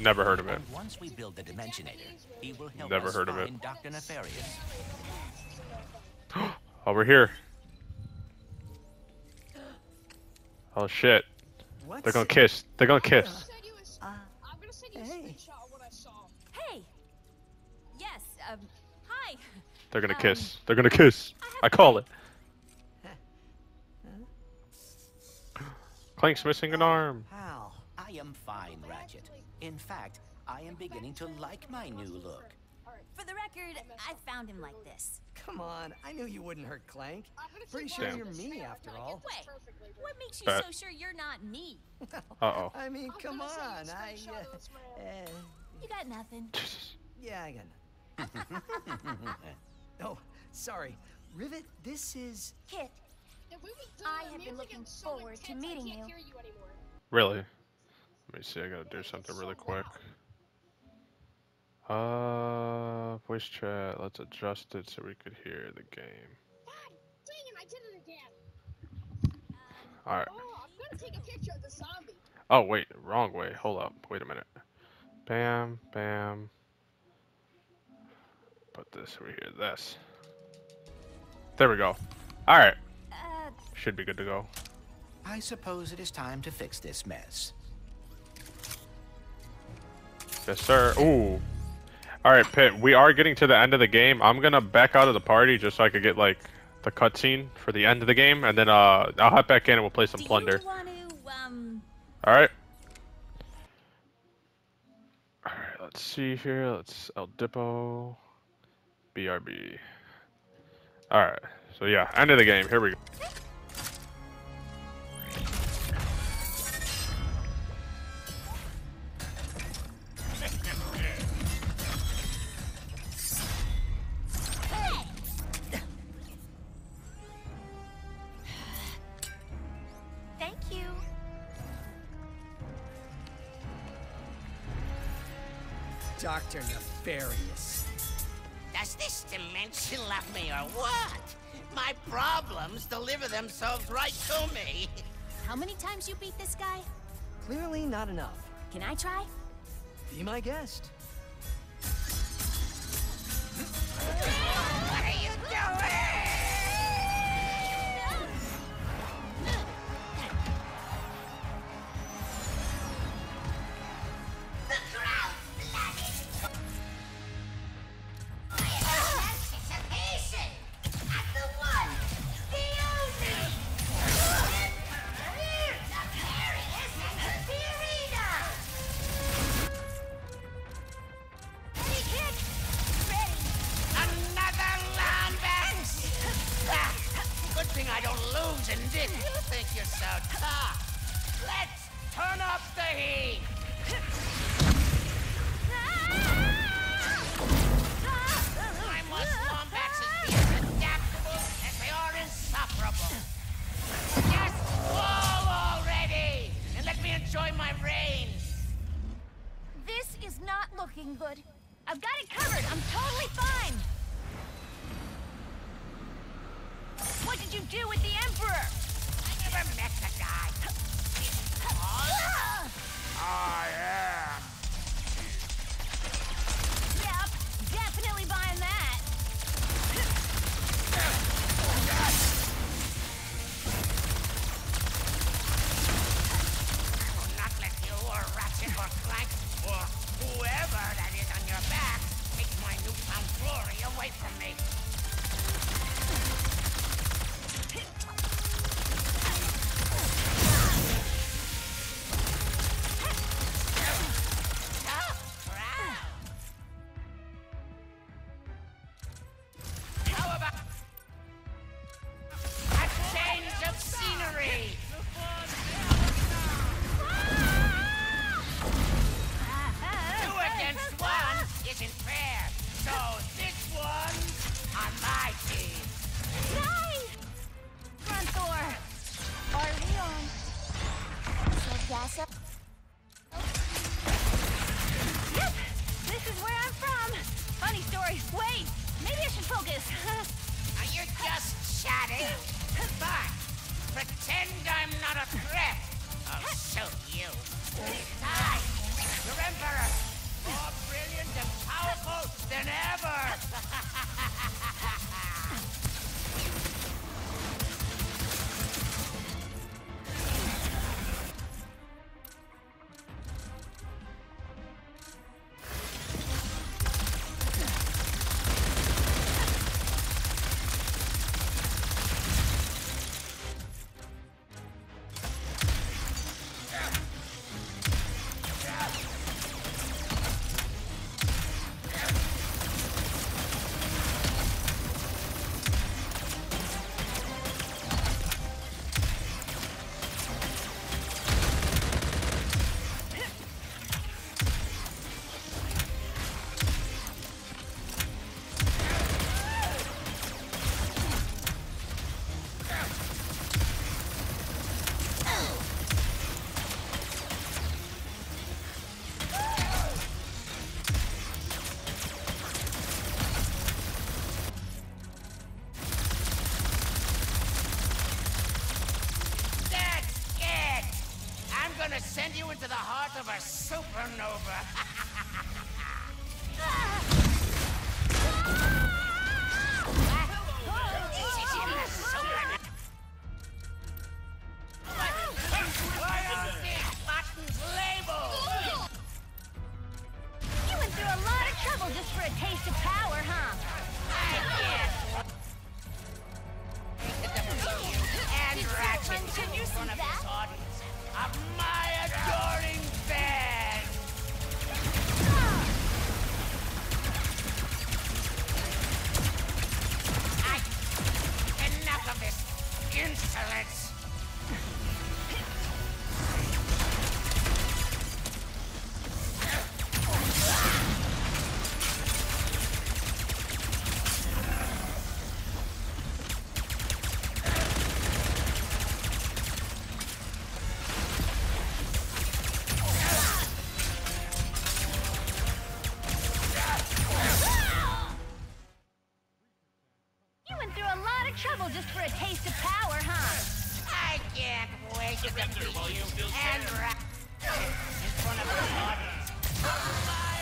Never heard of it. Once we build the Dimensionator, he will help Never heard of it. Dr. Nefarious. Over here. Oh shit. What's They're gonna kiss. They're gonna kiss. Send you a s- Uh, I'm gonna send you a hey. screenshot of what I saw. Hey. Yes. Um. Hi. They're gonna Um, kiss. They're gonna kiss. I call it. Clank's missing an arm. Pal. I am fine, Ratchet. In fact, I am beginning to like my new look. For the record, I found him like this. Come on, I knew you wouldn't hurt Clank. I'm Pretty sure one you're me after all. Wait, What makes you so sure you're not me? Uh oh. I mean, come on. you a I, screenshot of this, uh, uh, You got nothing. yeah, I got it. Oh, sorry. Rivet, this is. Kit, The movie- the I have been looking forward to meeting you. hear you anymore. Really? Let me see. I gotta do something really quick. Uh, voice chat. Let's adjust it so we could hear the game. God dang it, I did it again. All right. Oh, I'm gonna take a picture of the zombie. Oh wait, wrong way. Hold up. Wait a minute. Bam, bam. Put this over here. This. There we go. All right. Uh. Should be good to go. I suppose it is time to fix this mess. Yes, sir. Ooh. All right, Pitt. We are getting to the end of the game. I'm gonna back out of the party just so I could get like the cutscene for the end of the game, and then uh, I'll hop back in and we'll play some Do plunder. to um? All right. All right. Let's see here. Let's El Dippo, BRB. All right. So yeah, end of the game. Here we go. Dr. Nefarious. Does this dimension love me or what? My problems deliver themselves right to me. How many times you beat this guy? Clearly not enough. Can I try? Be my guest. Away from me. So up. Yep, this is where I'm from. Funny story. Wait, maybe I should focus. You're just chatting. Fine. Pretend I'm not a threat. I'll show you. Ratchet Can you in front see of that? of my adoring insolence. Trouble just for a taste of power, huh? I can't wait to beat you. and Ratchet in front of this audience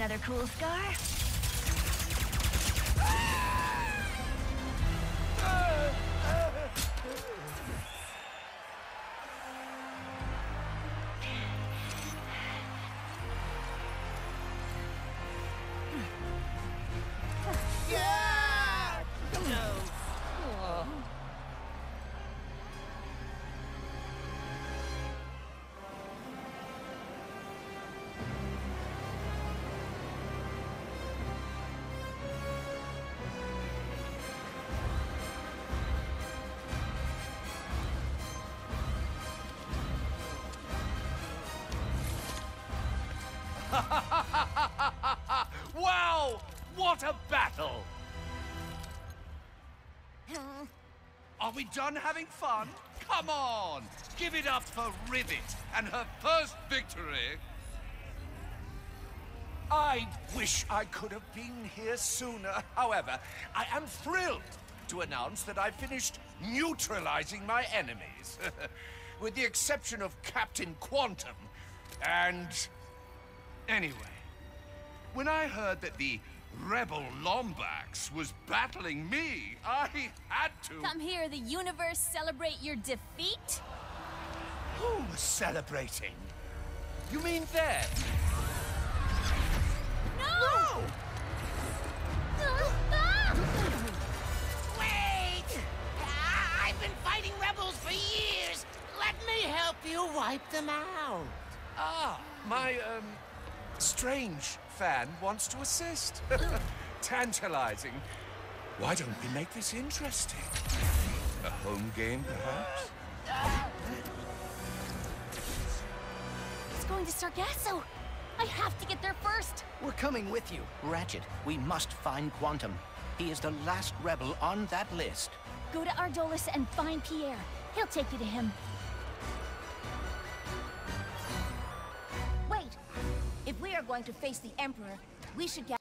another cool scar. wow! What a battle! Are we done having fun? Come on! Give it up for Rivet and her first victory! I wish I could have been here sooner. However, I am thrilled to announce that I finished neutralizing my enemies. With the exception of Captain Quantum and... Anyway, when I heard that the rebel Lombax was battling me, I had to... Come here, the universe, celebrate your defeat? Who was celebrating? You mean them? No! Wait! I've been fighting rebels for years! Let me help you wipe them out! Ah, my, um, strange fan wants to assist. Tantalizing. Why don't we make this interesting? A home game, perhaps? It's going to Sargasso. I have to get there first. We're coming with you. Ratchet, we must find Quantum. He is the last rebel on that list. Go to Ardolis and find Pierre. He'll take you to him. Wait. If we are going to face the Emperor, we should get